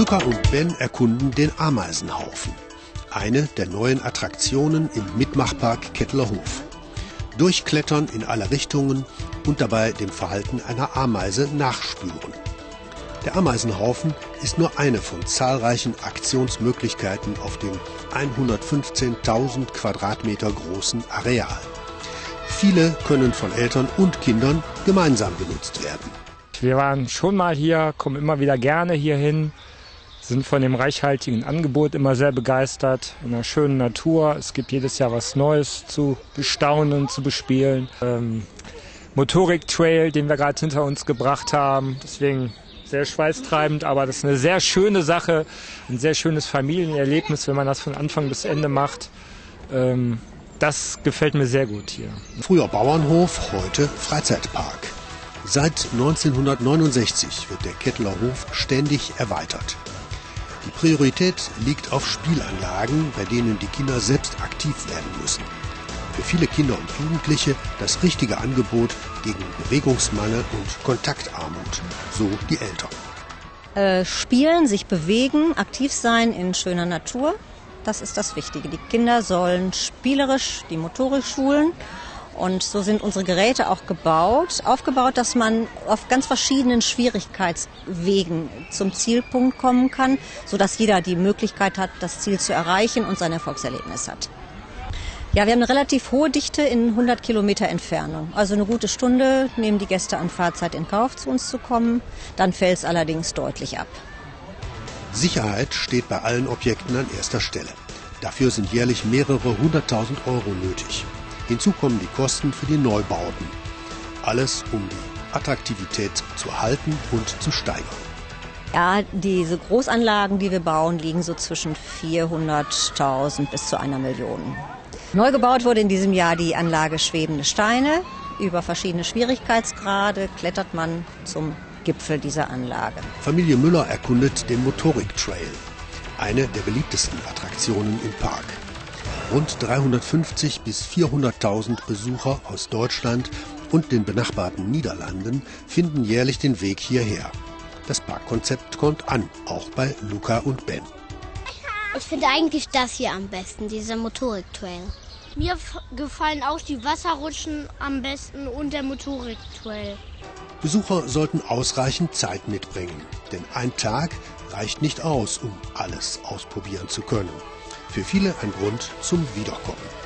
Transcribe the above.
Luca und Ben erkunden den Ameisenhaufen. Eine der neuen Attraktionen im Mitmachpark Kettlerhof. Durchklettern in alle Richtungen und dabei dem Verhalten einer Ameise nachspüren. Der Ameisenhaufen ist nur eine von zahlreichen Aktionsmöglichkeiten auf dem 115.000 Quadratmeter großen Areal. Viele können von Eltern und Kindern gemeinsam genutzt werden. Wir waren schon mal hier, kommen immer wieder gerne hierhin, sind von dem reichhaltigen Angebot immer sehr begeistert, in einer schönen Natur. Es gibt jedes Jahr was Neues zu bestaunen, zu bespielen. Ähm, Motorik-Trail, den wir gerade hinter uns gebracht haben. Deswegen sehr schweißtreibend, aber das ist eine sehr schöne Sache, ein sehr schönes Familienerlebnis, wenn man das von Anfang bis Ende macht. Ähm, das gefällt mir sehr gut hier. Früher Bauernhof, heute Freizeitpark. Seit 1969 wird der Kettler Hof ständig erweitert. Die Priorität liegt auf Spielanlagen, bei denen die Kinder selbst aktiv werden müssen. Für viele Kinder und Jugendliche das richtige Angebot gegen Bewegungsmangel und Kontaktarmut, so die Eltern. Äh, spielen, sich bewegen, aktiv sein in schöner Natur, das ist das Wichtige. Die Kinder sollen spielerisch die Motorik schulen. Und so sind unsere Geräte auch gebaut, aufgebaut, dass man auf ganz verschiedenen Schwierigkeitswegen zum Zielpunkt kommen kann, sodass jeder die Möglichkeit hat, das Ziel zu erreichen und sein Erfolgserlebnis hat. Ja, wir haben eine relativ hohe Dichte in 100 Kilometer Entfernung. Also eine gute Stunde nehmen die Gäste an Fahrzeit in Kauf, zu uns zu kommen. Dann fällt es allerdings deutlich ab. Sicherheit steht bei allen Objekten an erster Stelle. Dafür sind jährlich mehrere hunderttausend Euro nötig. Hinzu kommen die Kosten für die Neubauten. Alles, um die Attraktivität zu erhalten und zu steigern. Ja, diese Großanlagen, die wir bauen, liegen so zwischen 400.000 bis zu einer Million. Neu gebaut wurde in diesem Jahr die Anlage Schwebende Steine. Über verschiedene Schwierigkeitsgrade klettert man zum Gipfel dieser Anlage. Familie Müller erkundet den Motorik Trail, eine der beliebtesten Attraktionen im Park. Rund 350 bis 400.000 Besucher aus Deutschland und den benachbarten Niederlanden finden jährlich den Weg hierher. Das Parkkonzept kommt an, auch bei Luca und Ben. Ich finde eigentlich das hier am besten, dieser Motorik-Trail. Mir gefallen auch die Wasserrutschen am besten und der Motorik-Trail. Besucher sollten ausreichend Zeit mitbringen, denn ein Tag reicht nicht aus, um alles ausprobieren zu können. Für viele ein Grund zum Wiederkommen.